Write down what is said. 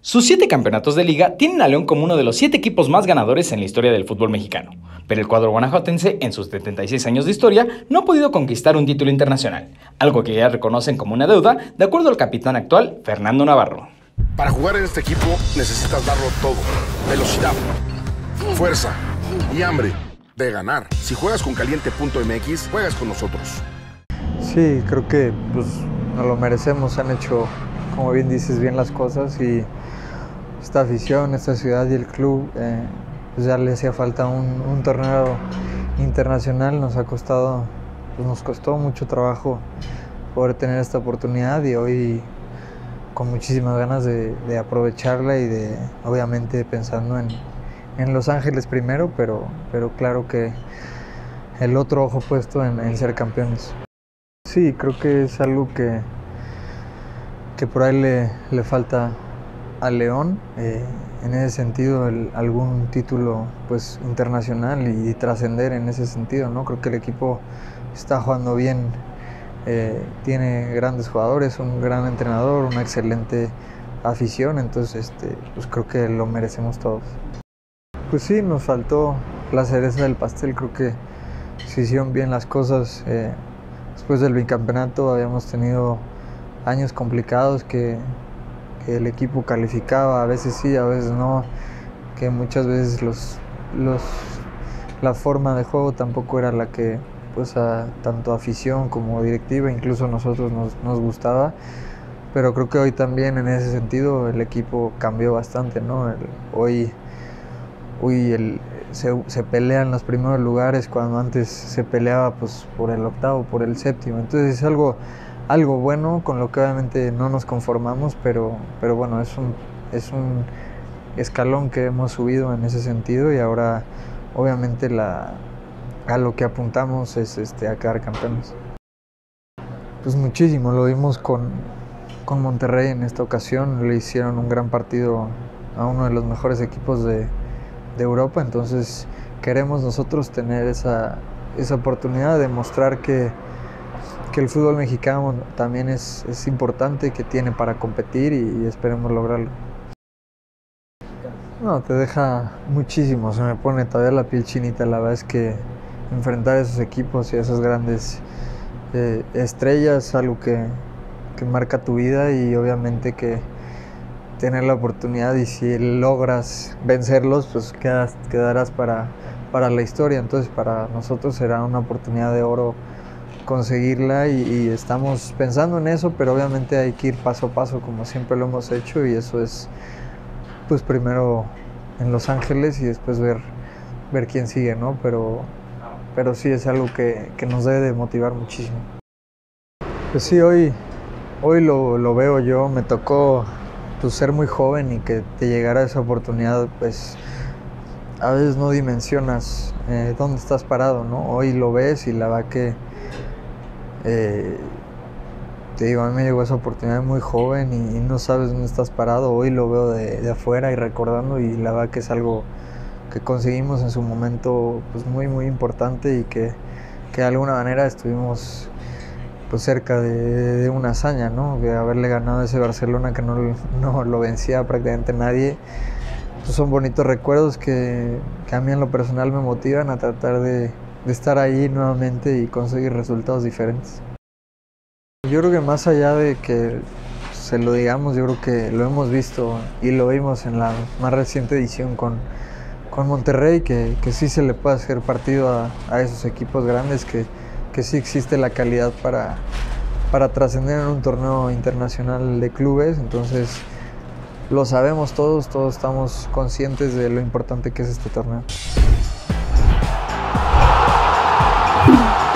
Sus siete campeonatos de liga tienen a León como uno de los siete equipos más ganadores en la historia del fútbol mexicano, pero el cuadro guanajuatense, en sus 76 años de historia, no ha podido conquistar un título internacional, algo que ya reconocen como una deuda, de acuerdo al capitán actual, Fernando Navarro. Para jugar en este equipo necesitas darlo todo, velocidad, fuerza y hambre de ganar. Si juegas con caliente.mx, juegas con nosotros. Sí, creo que pues, nos lo merecemos, han hecho, como bien dices, bien las cosas y esta afición, esta ciudad y el club, eh, pues ya le hacía falta un, un, torneo internacional, nos ha costado, pues nos costó mucho trabajo poder tener esta oportunidad y hoy con muchísimas ganas de, aprovecharla y de, obviamente, pensando en, en, Los Ángeles primero, pero, pero claro que el otro ojo puesto en, en ser campeones. Sí, creo que es algo que, que por ahí le, le falta a León, eh, en ese sentido, el, algún título pues, internacional y, y trascender en ese sentido. ¿no? Creo que el equipo está jugando bien, eh, tiene grandes jugadores, un gran entrenador, una excelente afición, entonces este, pues creo que lo merecemos todos. Pues sí, nos faltó la cereza del pastel, creo que se hicieron bien las cosas. Eh, después del bicampeonato habíamos tenido años complicados que, el equipo calificaba, a veces sí, a veces no, que muchas veces los, los, la forma de juego tampoco era la que pues a tanto afición como directiva, incluso nosotros nos, nos, gustaba, pero creo que hoy también en ese sentido el equipo cambió bastante, ¿no? Hoy hoy el, se, se pelean los primeros lugares cuando antes se peleaba pues por el octavo, por el séptimo, entonces es algo algo bueno con lo que obviamente no nos conformamos, pero, pero bueno, es un, es un escalón que hemos subido en ese sentido y ahora obviamente la, a lo que apuntamos es este, a quedar campeones. Pues muchísimo, lo vimos con, con Monterrey en esta ocasión, le hicieron un gran partido a uno de los mejores equipos de, de Europa, entonces queremos nosotros tener esa, esa oportunidad de mostrar que, que el fútbol mexicano también es, es importante, que tiene para competir y, esperemos lograrlo. No, te deja muchísimo, se me pone todavía la piel chinita, la verdad es que enfrentar a esos equipos y a esas grandes eh, estrellas, algo que, que, marca tu vida y obviamente que tener la oportunidad y si logras vencerlos, pues quedas, quedarás para, para la historia. Entonces para nosotros será una oportunidad de oro conseguirla y, estamos pensando en eso, pero obviamente hay que ir paso a paso como siempre lo hemos hecho y eso es pues primero en Los Ángeles y después ver, ver quién sigue, ¿no? Pero pero sí es algo que, que, nos debe de motivar muchísimo. Pues sí, hoy, hoy lo, lo veo yo, me tocó pues, ser muy joven y que te llegara esa oportunidad, pues a veces no dimensionas eh, dónde estás parado, ¿no? Hoy lo ves y la verdad que, eh, te digo, a mí me llegó esa oportunidad muy joven y, no sabes dónde estás parado, hoy lo veo de, de afuera y recordando y la verdad que es algo que conseguimos en su momento pues muy muy importante y que, que de alguna manera estuvimos pues cerca de, una hazaña, ¿no? De haberle ganado ese Barcelona que no, no lo vencía prácticamente nadie. Pues son bonitos recuerdos que, que, a mí en lo personal me motivan a tratar de, de estar ahí nuevamente y conseguir resultados diferentes. Yo creo que más allá de que se lo digamos, yo creo que lo hemos visto y lo vimos en la más reciente edición con, con Monterrey, que, que, sí se le puede hacer partido a, a esos equipos grandes, que, que, sí existe la calidad para, para trascender en un torneo internacional de clubes. Entonces, lo sabemos todos, todos estamos conscientes de lo importante que es este torneo. Woo!